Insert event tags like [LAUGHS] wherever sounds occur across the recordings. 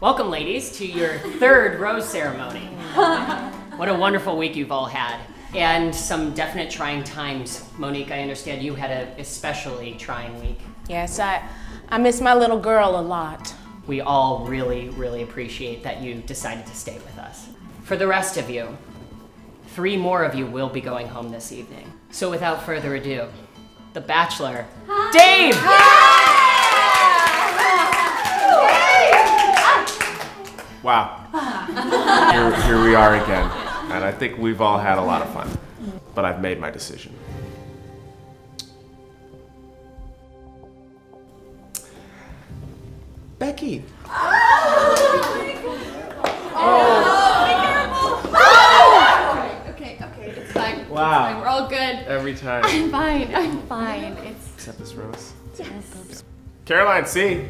Welcome, ladies, to your third rose ceremony. what a wonderful week you've all had. And some definite trying times. Monique, I understand you had an especially trying week. Yes, I, I miss my little girl a lot. We all really, really appreciate that you decided to stay with us. For the rest of you, three more of you will be going home this evening. So without further ado, The Bachelor, Dave! Wow. Here, we are again. And I think we've all had a lot of fun. But I've made my decision. Becky. Oh, okay, okay, it's fine. It's Wow. fine. We're all good. Every time. I'm fine. I'm fine. It's Accept this rose. yes. Caroline, C.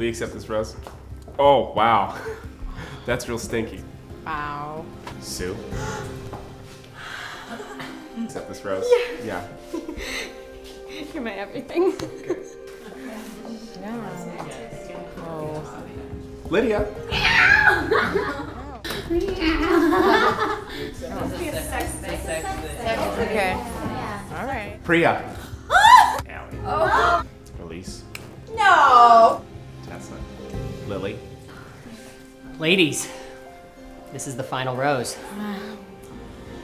Will you accept this rose? Oh, wow. [LAUGHS] That's real stinky. Wow. Sue. Accept this rose? Yeah. [LAUGHS] You're my everything. Oh. Lydia. Okay. All right. Priya. [GASPS] Allie. Oh. Elyse. No. Tessa. Lily. Ladies, this is the final rose.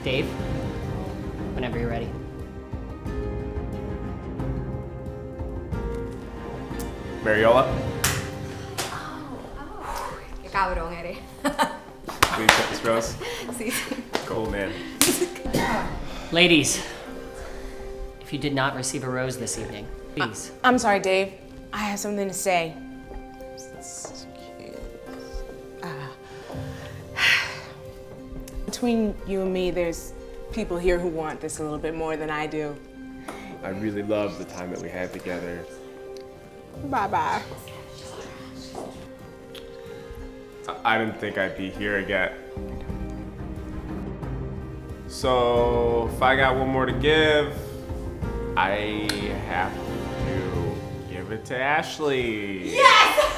Dave, whenever you're ready. Mariola. Qué cabrón eres. Will you accept this rose? Sí, sí. Cool, man. Ladies, if you did not receive a rose this evening, please. I'm sorry, Dave. I have something to say. Ah. [SIGHS] Between you and me, there's people here who want this a little bit more than I do. I really love the time that we had together. Bye bye. I- I didn't think I'd be here again. So, if I got one more to give, I have to give it to Ashley. Oh [LAUGHS]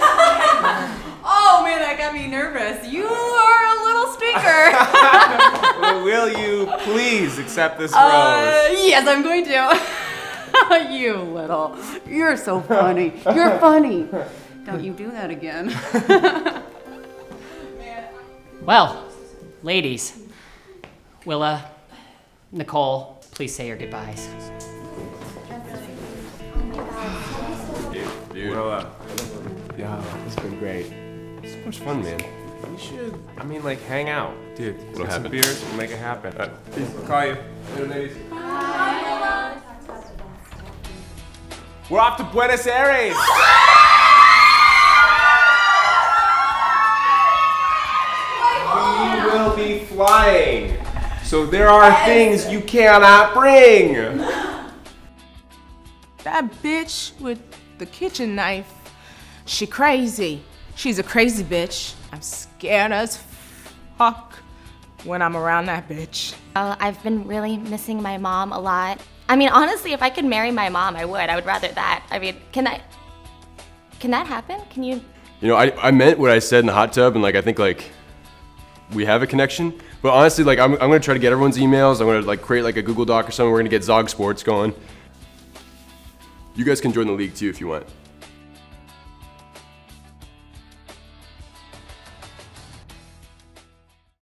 you please accept this uh, rose? yes, I'm going to. [LAUGHS] you little. You're so funny. You're funny. Don't you do that again. [LAUGHS] Well, ladies, Willa, Nicole, please say your goodbyes. Dude, Well, uh, yeah, it's been great. So much fun, man. We should, I mean, like, hang out. Dude, Get what'll some happen? beers, we'll make it happen. Uh, I'll call you. Later, ladies. We're off to Buenos Aires! we will be flying. So there are things you cannot bring. That bitch with the kitchen knife, she crazy. She's a crazy bitch. I'm scared as fuck when I'm around that bitch. Uh, I've been really missing my mom a lot. I mean, honestly, if I could marry my mom, I would. I would rather that. I mean, can that can that happen? Can you? You know, I, I meant what I said in the hot tub, and like I think like we have a connection. But honestly, like I'm, I'm gonna try to get everyone's emails. I'm gonna like create like a Google Doc or something. We're gonna get Zog Sports going. You guys can join the league too if you want.